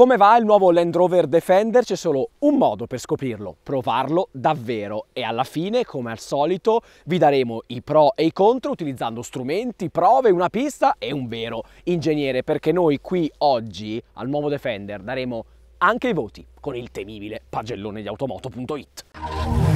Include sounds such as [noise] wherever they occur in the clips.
Come va il nuovo Land Rover Defender? C'è solo un modo per scoprirlo, provarlo davvero e alla fine, come al solito, vi daremo i pro e i contro utilizzando strumenti, prove, una pista e un vero ingegnere perché noi qui oggi al nuovo Defender daremo anche i voti con il temibile pagellone di automoto.it.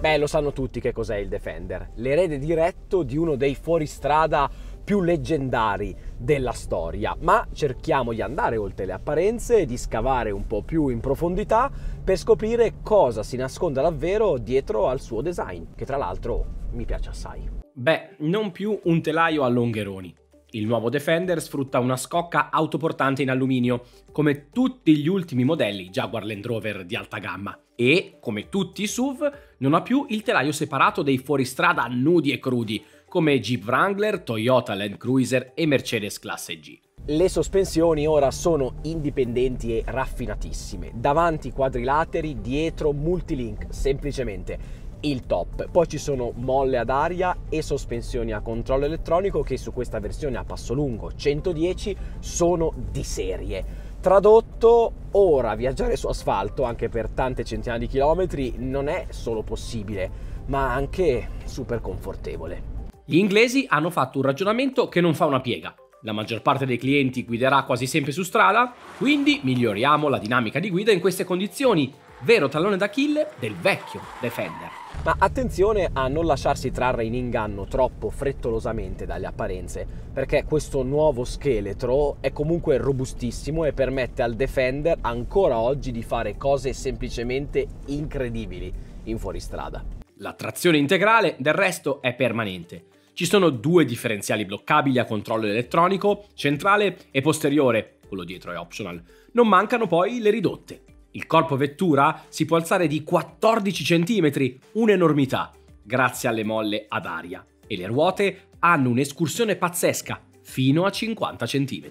Beh, lo sanno tutti che cos'è il Defender, l'erede diretto di uno dei fuoristrada più leggendari della storia, ma cerchiamo di andare oltre le apparenze e di scavare un po' più in profondità per scoprire cosa si nasconde davvero dietro al suo design, che tra l'altro mi piace assai. Beh, non più un telaio a longheroni. Il nuovo Defender sfrutta una scocca autoportante in alluminio, come tutti gli ultimi modelli Jaguar Land Rover di alta gamma. E, come tutti i SUV, non ha più il telaio separato dei fuoristrada nudi e crudi, come Jeep Wrangler, Toyota Land Cruiser e Mercedes Classe G. Le sospensioni ora sono indipendenti e raffinatissime. Davanti quadrilateri, dietro multilink, semplicemente il top. Poi ci sono molle ad aria e sospensioni a controllo elettronico che su questa versione a passo lungo 110 sono di serie. Tradotto, ora viaggiare su asfalto anche per tante centinaia di chilometri non è solo possibile, ma anche super confortevole. Gli inglesi hanno fatto un ragionamento che non fa una piega. La maggior parte dei clienti guiderà quasi sempre su strada, quindi miglioriamo la dinamica di guida in queste condizioni, vero tallone d'Achille del vecchio Defender. Ma attenzione a non lasciarsi trarre in inganno troppo frettolosamente dalle apparenze, perché questo nuovo scheletro è comunque robustissimo e permette al Defender ancora oggi di fare cose semplicemente incredibili in fuoristrada. La trazione integrale del resto è permanente. Ci sono due differenziali bloccabili a controllo elettronico, centrale e posteriore, quello dietro è optional. Non mancano poi le ridotte. Il corpo vettura si può alzare di 14 cm, un'enormità, grazie alle molle ad aria. E le ruote hanno un'escursione pazzesca, fino a 50 cm.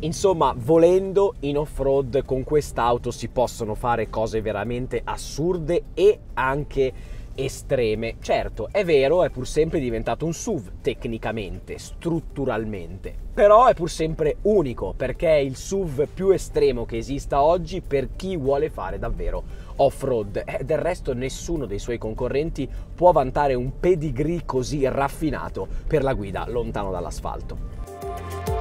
Insomma, volendo in off-road con quest'auto si possono fare cose veramente assurde e anche estreme. Certo, è vero, è pur sempre diventato un SUV tecnicamente, strutturalmente, però è pur sempre unico perché è il SUV più estremo che esista oggi per chi vuole fare davvero off-road. Eh, del resto nessuno dei suoi concorrenti può vantare un pedigree così raffinato per la guida lontano dall'asfalto.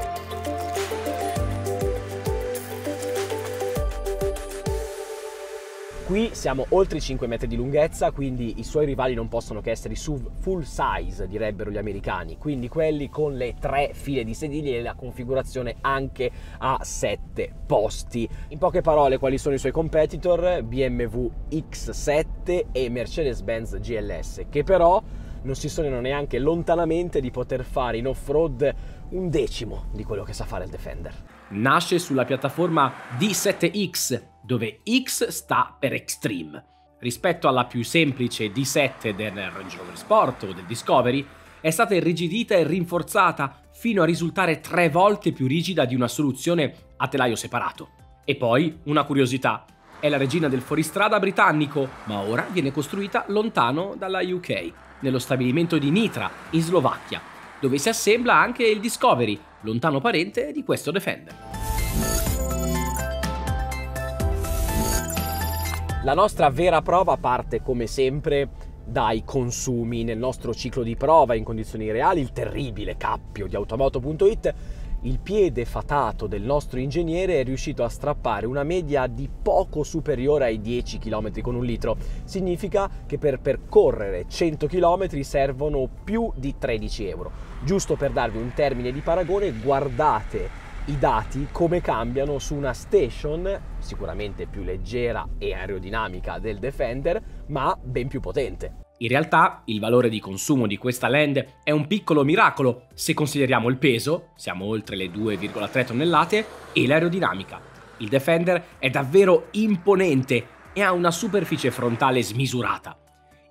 Qui siamo oltre i 5 metri di lunghezza, quindi i suoi rivali non possono che essere i full size, direbbero gli americani, quindi quelli con le tre file di sedili e la configurazione anche a 7 posti. In poche parole, quali sono i suoi competitor? BMW X7 e Mercedes-Benz GLS, che però non si sognano neanche lontanamente di poter fare in off-road un decimo di quello che sa fare il Defender. Nasce sulla piattaforma D7X dove X sta per Extreme. Rispetto alla più semplice D7 del Range Rover Sport o del Discovery, è stata irrigidita e rinforzata fino a risultare tre volte più rigida di una soluzione a telaio separato. E poi, una curiosità, è la regina del fuoristrada britannico, ma ora viene costruita lontano dalla UK, nello stabilimento di Nitra, in Slovacchia, dove si assembla anche il Discovery, lontano parente di questo Defender. La nostra vera prova parte come sempre dai consumi nel nostro ciclo di prova in condizioni reali, il terribile cappio di automoto.it, il piede fatato del nostro ingegnere è riuscito a strappare una media di poco superiore ai 10 km con un litro. Significa che per percorrere 100 km servono più di 13 euro. Giusto per darvi un termine di paragone, guardate i dati come cambiano su una station sicuramente più leggera e aerodinamica del Defender, ma ben più potente. In realtà il valore di consumo di questa Land è un piccolo miracolo se consideriamo il peso, siamo oltre le 2,3 tonnellate, e l'aerodinamica. Il Defender è davvero imponente e ha una superficie frontale smisurata.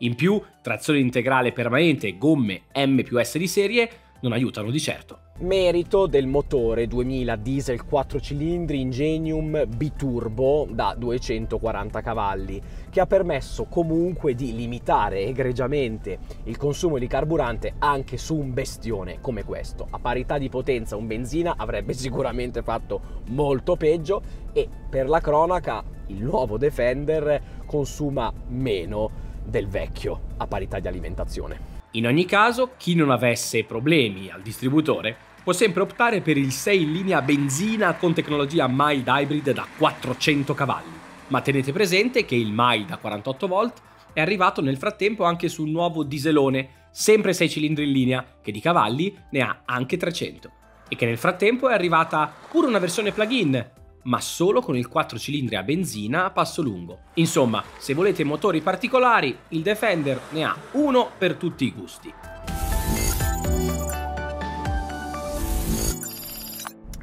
In più, trazione integrale permanente gomme M più S di serie non aiutano di certo. Merito del motore 2000 diesel 4 cilindri Ingenium biturbo da 240 cavalli, che ha permesso comunque di limitare egregiamente il consumo di carburante anche su un bestione come questo. A parità di potenza un benzina avrebbe [laughs] sicuramente fatto molto peggio e per la cronaca il nuovo Defender consuma meno del vecchio a parità di alimentazione. In ogni caso, chi non avesse problemi al distributore può sempre optare per il 6 in linea benzina con tecnologia mild hybrid da 400 cavalli. Ma tenete presente che il mild da 48 volt è arrivato nel frattempo anche sul nuovo dieselone, sempre 6 cilindri in linea, che di cavalli ne ha anche 300. E che nel frattempo è arrivata pure una versione plug-in, ma solo con il 4 cilindri a benzina a passo lungo. Insomma, se volete motori particolari, il Defender ne ha uno per tutti i gusti.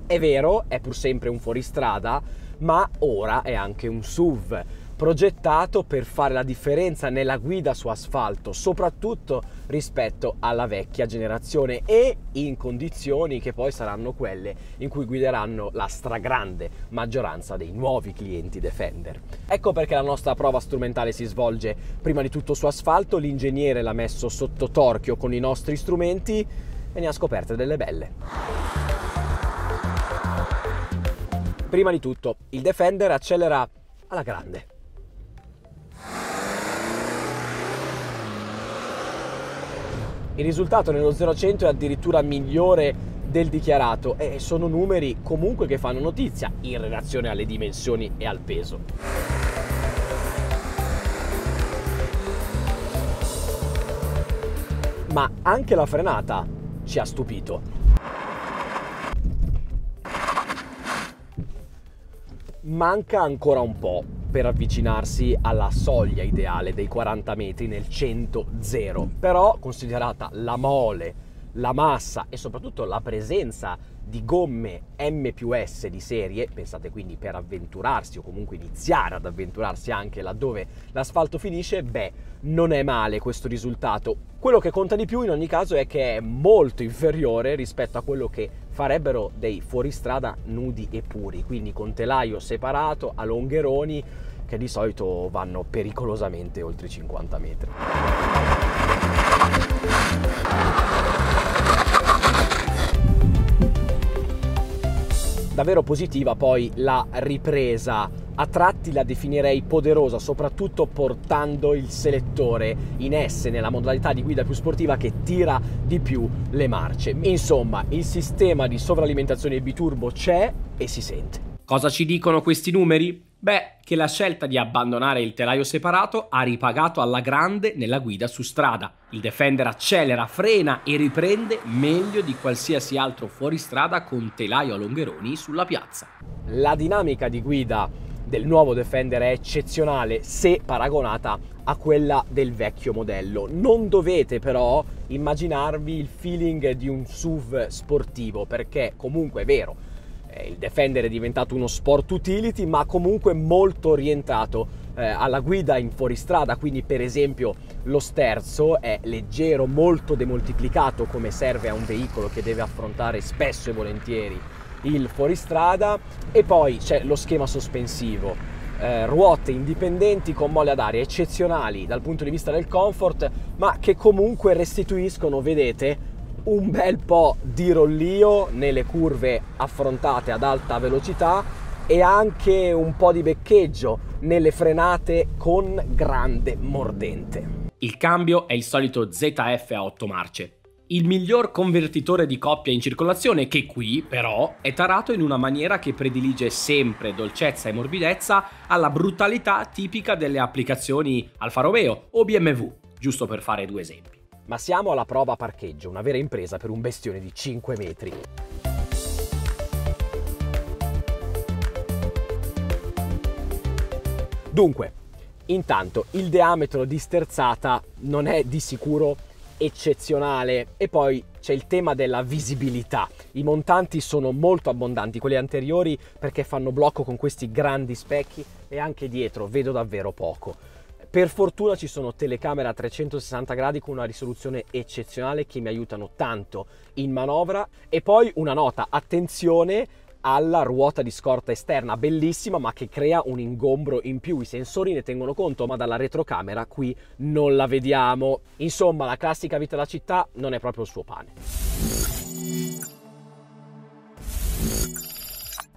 È vero, è pur sempre un fuoristrada, ma ora è anche un SUV, progettato per fare la differenza nella guida su asfalto, soprattutto rispetto alla vecchia generazione e in condizioni che poi saranno quelle in cui guideranno la stragrande maggioranza dei nuovi clienti Defender. Ecco perché la nostra prova strumentale si svolge prima di tutto su asfalto, l'ingegnere l'ha messo sotto torchio con i nostri strumenti e ne ha scoperte delle belle. Prima di tutto, il Defender accelera alla grande. Il risultato nello 0-100 è addirittura migliore del dichiarato e sono numeri comunque che fanno notizia in relazione alle dimensioni e al peso. Ma anche la frenata ci ha stupito. Manca ancora un po' per avvicinarsi alla soglia ideale dei 40 metri nel 100-0, però considerata la mole, la massa e soprattutto la presenza di gomme M più S di serie, pensate quindi per avventurarsi o comunque iniziare ad avventurarsi anche laddove l'asfalto finisce, beh, non è male questo risultato. Quello che conta di più in ogni caso è che è molto inferiore rispetto a quello che farebbero dei fuoristrada nudi e puri, quindi con telaio separato a longheroni che di solito vanno pericolosamente oltre i 50 metri. Davvero positiva poi la ripresa, a tratti la definirei poderosa, soprattutto portando il selettore in S nella modalità di guida più sportiva che tira di più le marce. Insomma, il sistema di sovralimentazione biturbo c'è e si sente. Cosa ci dicono questi numeri? Beh, che la scelta di abbandonare il telaio separato ha ripagato alla grande nella guida su strada. Il Defender accelera, frena e riprende meglio di qualsiasi altro fuoristrada con telaio a longheroni sulla piazza. La dinamica di guida del nuovo Defender è eccezionale se paragonata a quella del vecchio modello. Non dovete però immaginarvi il feeling di un SUV sportivo perché comunque è vero il Defender è diventato uno sport utility, ma comunque molto orientato eh, alla guida in fuoristrada, quindi per esempio lo sterzo è leggero, molto demoltiplicato come serve a un veicolo che deve affrontare spesso e volentieri il fuoristrada e poi c'è lo schema sospensivo. Eh, ruote indipendenti con molle ad aria eccezionali dal punto di vista del comfort, ma che comunque restituiscono, vedete, un bel po' di rollio nelle curve affrontate ad alta velocità e anche un po' di beccheggio nelle frenate con grande mordente. Il cambio è il solito ZF a 8 marce. Il miglior convertitore di coppia in circolazione che qui, però, è tarato in una maniera che predilige sempre dolcezza e morbidezza alla brutalità tipica delle applicazioni Alfa Romeo o BMW, giusto per fare due esempi ma siamo alla prova parcheggio, una vera impresa per un bestione di 5 metri. Dunque, intanto il diametro di sterzata non è di sicuro eccezionale e poi c'è il tema della visibilità. I montanti sono molto abbondanti, quelli anteriori perché fanno blocco con questi grandi specchi e anche dietro vedo davvero poco Per fortuna ci sono telecamere a 360 gradi con una risoluzione eccezionale che mi aiutano tanto in manovra e poi una nota, attenzione alla ruota di scorta esterna, bellissima ma che crea un ingombro in più, i sensori ne tengono conto ma dalla retrocamera qui non la vediamo. Insomma la classica vita da città non è proprio il suo pane.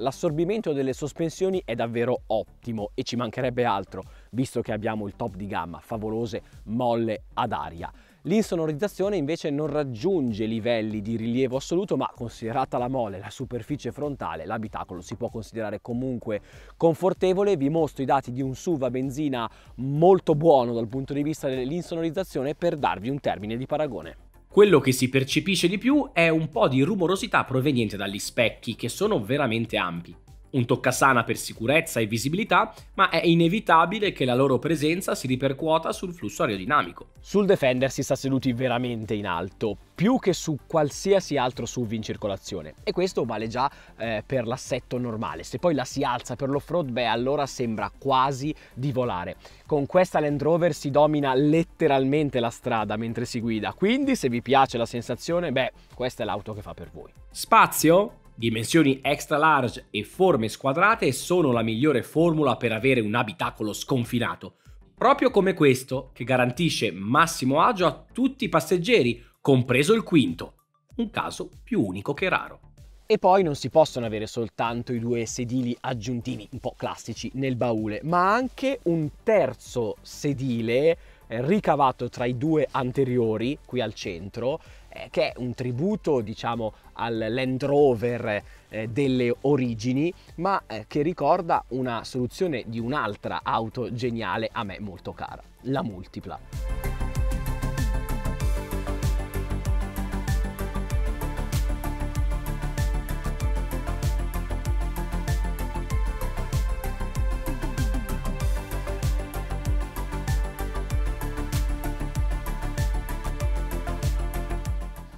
L'assorbimento delle sospensioni è davvero ottimo e ci mancherebbe altro, visto che abbiamo il top di gamma, favolose molle ad aria. L'insonorizzazione invece non raggiunge livelli di rilievo assoluto, ma considerata la mole, la superficie frontale, l'abitacolo si può considerare comunque confortevole. Vi mostro i dati di un SUV a benzina molto buono dal punto di vista dell'insonorizzazione per darvi un termine di paragone. Quello che si percepisce di più è un po' di rumorosità proveniente dagli specchi, che sono veramente ampi. Un toccasana per sicurezza e visibilità, ma è inevitabile che la loro presenza si ripercuota sul flusso aerodinamico. Sul Defender si sta seduti veramente in alto, più che su qualsiasi altro SUV in circolazione e questo vale già eh, per l'assetto normale. Se poi la si alza per l'off-road, beh allora sembra quasi di volare. Con questa Land Rover si domina letteralmente la strada mentre si guida, quindi se vi piace la sensazione, beh questa è l'auto che fa per voi. Spazio? Dimensioni extra large e forme squadrate sono la migliore formula per avere un abitacolo sconfinato, proprio come questo che garantisce massimo agio a tutti i passeggeri, compreso il quinto, un caso più unico che raro. E poi non si possono avere soltanto i due sedili aggiuntivi, un po' classici, nel baule, ma anche un terzo sedile eh, ricavato tra i due anteriori, qui al centro, eh, che è un tributo diciamo al Land Rover eh, delle origini, ma eh, che ricorda una soluzione di un'altra auto geniale a me molto cara, la Multipla.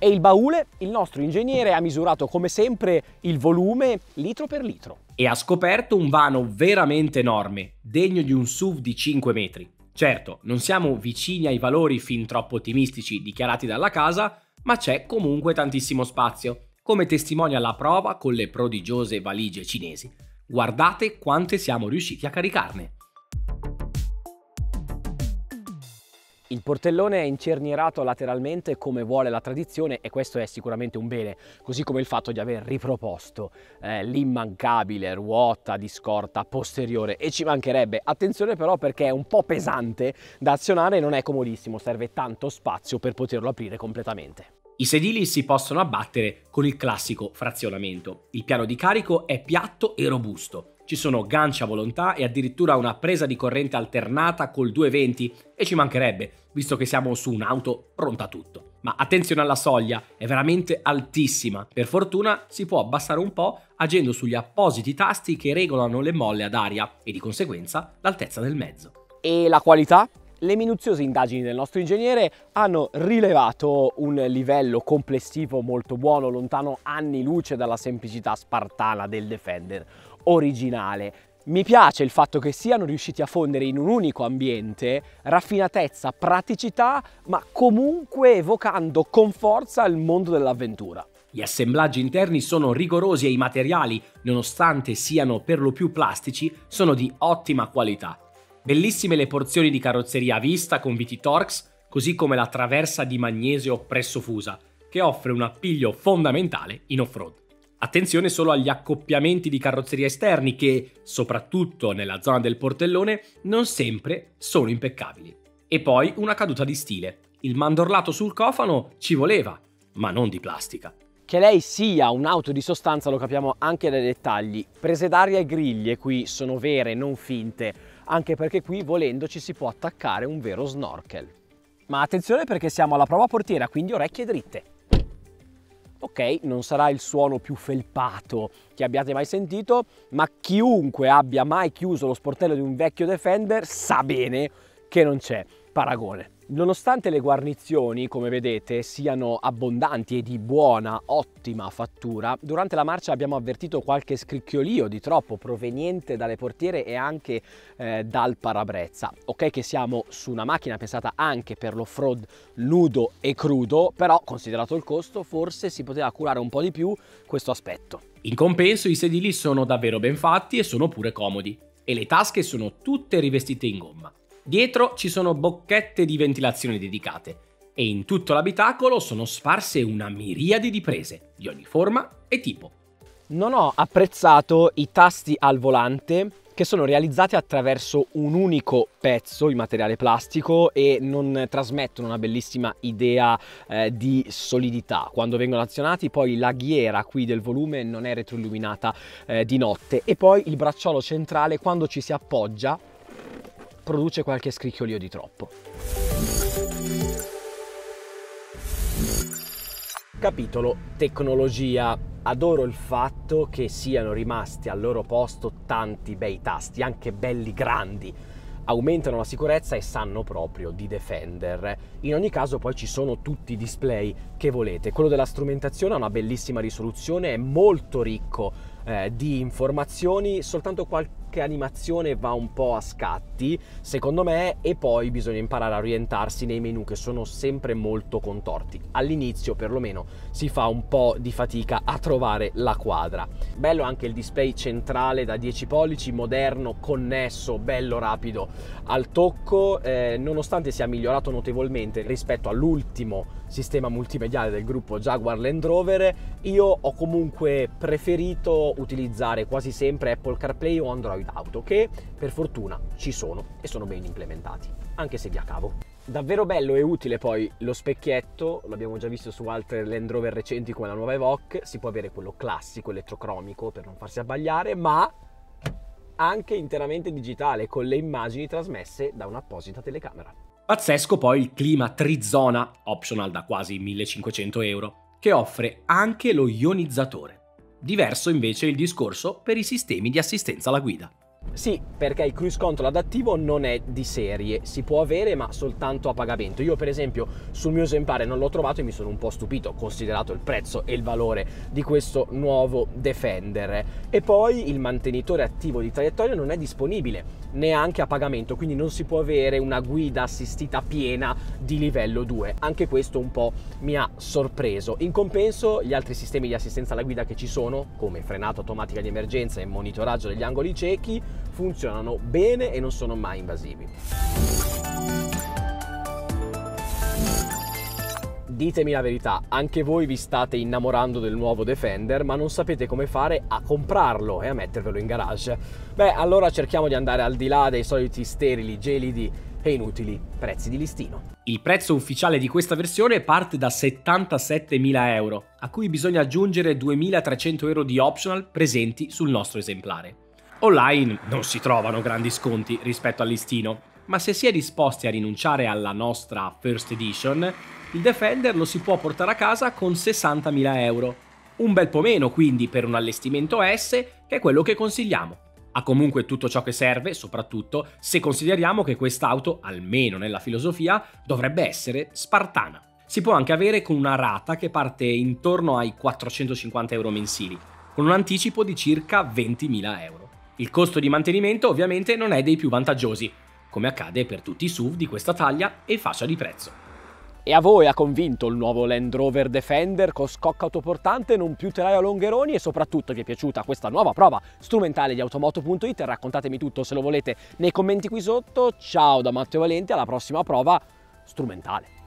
E il baule, il nostro ingegnere ha misurato come sempre il volume litro per litro. E ha scoperto un vano veramente enorme, degno di un SUV di 5 metri. Certo, non siamo vicini ai valori fin troppo ottimistici dichiarati dalla casa, ma c'è comunque tantissimo spazio, come testimonia la prova con le prodigiose valigie cinesi. Guardate quante siamo riusciti a caricarne. Il portellone è incernierato lateralmente come vuole la tradizione e questo è sicuramente un bene, così come il fatto di aver riproposto eh, l'immancabile ruota di scorta posteriore e ci mancherebbe. Attenzione però perché è un po' pesante da azionare e non è comodissimo, serve tanto spazio per poterlo aprire completamente. I sedili si possono abbattere con il classico frazionamento. Il piano di carico è piatto e robusto. Ci sono ganci a volontà e addirittura una presa di corrente alternata col 220 e ci mancherebbe, visto che siamo su un'auto pronta a tutto. Ma attenzione alla soglia, è veramente altissima. Per fortuna si può abbassare un po' agendo sugli appositi tasti che regolano le molle ad aria e di conseguenza l'altezza del mezzo. E la qualità? Le minuziose indagini del nostro ingegnere hanno rilevato un livello complessivo molto buono, lontano anni luce dalla semplicità spartana del Defender originale. Mi piace il fatto che siano riusciti a fondere in un unico ambiente raffinatezza, praticità, ma comunque evocando con forza il mondo dell'avventura. Gli assemblaggi interni sono rigorosi e i materiali, nonostante siano per lo più plastici, sono di ottima qualità. Bellissime le porzioni di carrozzeria a vista con viti Torx, così come la traversa di magnesio presso fusa, che offre un appiglio fondamentale in off-road. Attenzione solo agli accoppiamenti di carrozzeria esterni che, soprattutto nella zona del portellone, non sempre sono impeccabili. E poi una caduta di stile. Il mandorlato sul cofano ci voleva, ma non di plastica. Che lei sia un'auto di sostanza lo capiamo anche dai dettagli. Prese d'aria e griglie qui sono vere, non finte, anche perché qui volendo ci si può attaccare un vero snorkel. Ma attenzione perché siamo alla prova portiera, quindi orecchie dritte. Ok, non sarà il suono più felpato che abbiate mai sentito, ma chiunque abbia mai chiuso lo sportello di un vecchio Defender sa bene che non c'è paragone. Nonostante le guarnizioni, come vedete, siano abbondanti e di buona, ottima fattura, durante la marcia abbiamo avvertito qualche scricchiolio di troppo proveniente dalle portiere e anche eh, dal parabrezza. Ok che siamo su una macchina pensata anche per l'off-road nudo e crudo, però considerato il costo forse si poteva curare un po' di più questo aspetto. In compenso i sedili sono davvero ben fatti e sono pure comodi e le tasche sono tutte rivestite in gomma. Dietro ci sono bocchette di ventilazione dedicate e in tutto l'abitacolo sono sparse una miriade di prese di ogni forma e tipo. Non ho apprezzato i tasti al volante che sono realizzati attraverso un unico pezzo in materiale plastico e non trasmettono una bellissima idea eh, di solidità. Quando vengono azionati poi la ghiera qui del volume non è retroilluminata eh, di notte e poi il bracciolo centrale quando ci si appoggia produce qualche scricchiolio di troppo. Capitolo tecnologia. Adoro il fatto che siano rimasti al loro posto tanti bei tasti, anche belli grandi. Aumentano la sicurezza e sanno proprio di Defender. In ogni caso poi ci sono tutti i display che volete. Quello della strumentazione ha una bellissima risoluzione, è molto ricco eh, di informazioni, soltanto qualche qualche animazione va un po' a scatti, secondo me, e poi bisogna imparare a orientarsi nei menu che sono sempre molto contorti. All'inizio, perlomeno, si fa un po' di fatica a trovare la quadra. Bello anche il display centrale da 10 pollici, moderno, connesso, bello rapido al tocco, eh, nonostante sia migliorato notevolmente rispetto all'ultimo sistema multimediale del gruppo Jaguar Land Rover, io ho comunque preferito utilizzare quasi sempre Apple CarPlay o Android Auto, che per fortuna ci sono e sono ben implementati, anche se via cavo. Davvero bello e utile poi lo specchietto, l'abbiamo già visto su altre Land Rover recenti come la nuova Evoque, si può avere quello classico elettrocromico per non farsi abbagliare, ma anche interamente digitale con le immagini trasmesse da un'apposita telecamera. Pazzesco poi il clima trizona, optional da quasi 1500 euro, che offre anche lo ionizzatore. Diverso invece il discorso per i sistemi di assistenza alla guida. Sì, perché il cruise control adattivo non è di serie, si può avere ma soltanto a pagamento. Io per esempio sul mio esemplare non l'ho trovato e mi sono un po' stupito, considerato il prezzo e il valore di questo nuovo Defender. E poi il mantenitore attivo di traiettoria non è disponibile neanche a pagamento, quindi non si può avere una guida assistita piena di livello 2. Anche questo un po' mi ha sorpreso. In compenso gli altri sistemi di assistenza alla guida che ci sono, come frenata automatica di emergenza e monitoraggio degli angoli ciechi, funzionano bene e non sono mai invasivi. Ditemi la verità, anche voi vi state innamorando del nuovo Defender, ma non sapete come fare a comprarlo e a mettervelo in garage. Beh, allora cerchiamo di andare al di là dei soliti sterili, gelidi e inutili prezzi di listino. Il prezzo ufficiale di questa versione parte da 77.000 euro, a cui bisogna aggiungere 2.300 euro di optional presenti sul nostro esemplare. Online non si trovano grandi sconti rispetto al listino, ma se si è disposti a rinunciare alla nostra First Edition, il Defender lo si può portare a casa con 60.000 euro. Un bel po' meno quindi per un allestimento S, che è quello che consigliamo. Ha comunque tutto ciò che serve, soprattutto se consideriamo che quest'auto, almeno nella filosofia, dovrebbe essere spartana. Si può anche avere con una rata che parte intorno ai 450 euro mensili, con un anticipo di circa 20.000 euro. Il costo di mantenimento ovviamente non è dei più vantaggiosi, come accade per tutti i SUV di questa taglia e fascia di prezzo. E a voi ha convinto il nuovo Land Rover Defender con scocca autoportante, non più telaio a longheroni e soprattutto vi è piaciuta questa nuova prova strumentale di automoto.it? Raccontatemi tutto se lo volete nei commenti qui sotto. Ciao da Matteo Valenti, alla prossima prova strumentale.